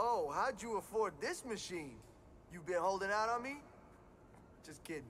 Oh, how'd you afford this machine? You been holding out on me? Just kidding.